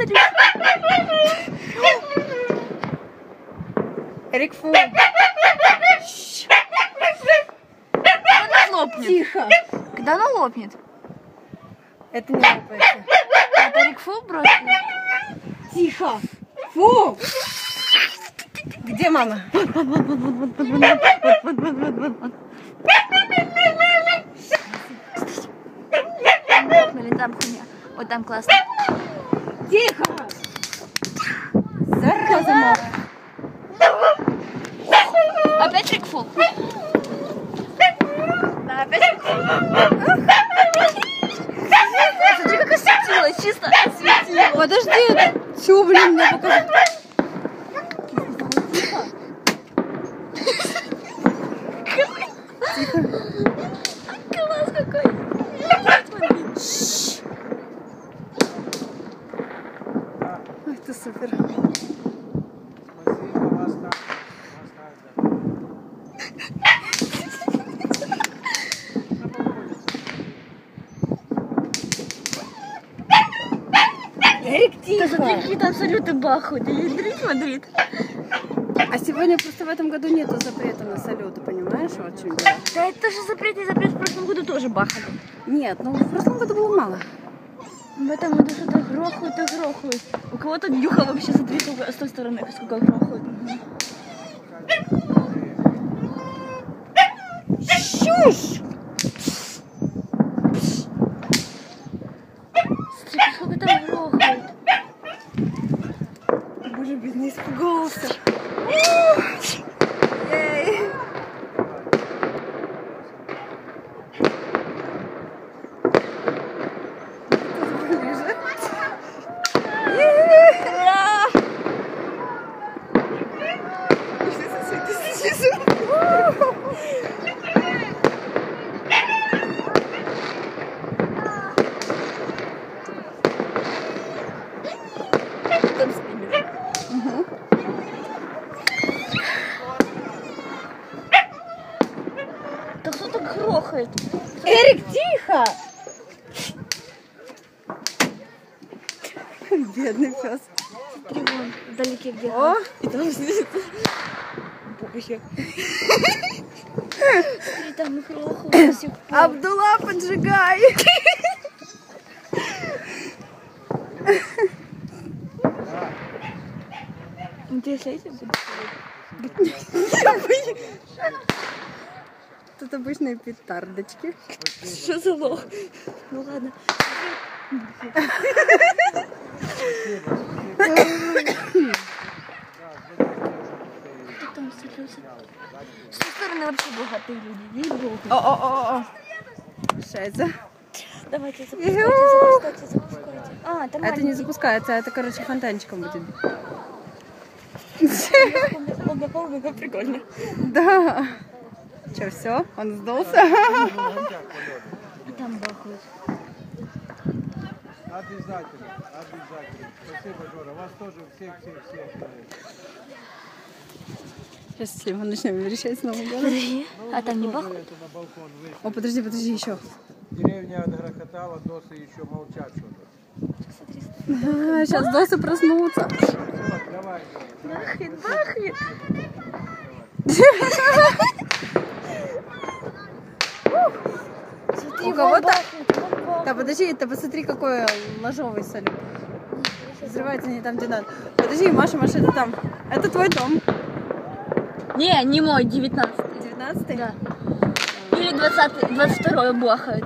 смотри. Эрик, фу. Когда она лопнет? Тихо. Когда она лопнет? Это не лопается. Это Рик Фул бросил? Тихо. Фу. Где мама? Лопнули, там хуйня. Вот там классно. Тихо. Зараза мама. Опять Рик Фул? Да, опять Рик Фул. Смотри, как осветило, чисто осветило. Подожди. Чё, блин, мне покажи. Класс какой. Ой, ты супер. Спасибо, вас так. Вас так, да. Смотри, тихо. какие-то абсолюты бахают. Ядрит Мадрид. А сегодня просто в этом году нету запрета на салюты, понимаешь? Вот чем дело. Да это же запрет и запрет в прошлом году тоже бахали. Нет, ну в прошлом году было мало. В этом году что-то грохают и грохают. У кого-то днюха вообще, смотри, с той стороны, сколько грохают. Щуш! Смотри, сколько там грохают. Боже, бедный грохает? Эрик, тихо! Бедный пес. Смотри, вон, вдалеке где. О, И там сидит. Боже. Смотри, там пор. Абдулла, поджигай! Ты если этим будешь? Тут обычные петардочки. Что за лох? Ну ладно. Там? С той стороны вообще богатые люди. О-о-о-о. Шайза. Давайте запускайте, запускайте, запускайте. А, там Это не запускается, это, короче, фонтанчиком будет. Помню, помню, как прикольно. Да. Че, все? Он сдался? А там бахают. Обязательно, обязательно. Спасибо, Жора. Вас тоже всех, всех, всех. Сейчас, если мы начнем верещать снова. да? Подожди. А там не бахают? О, подожди, подожди, еще. Деревня отгрохотала, досы еще молчат что-то. сейчас досы проснутся. Бахает, бахает. Смотри, У кого-то-. Да, подожди, ты посмотри, какой ложовый салют. Взрывается не там, где надо. Подожди, Маша, Маша, это там. Это твой дом. Не, не мой, 19 19 Да. Или 20 22 бахает.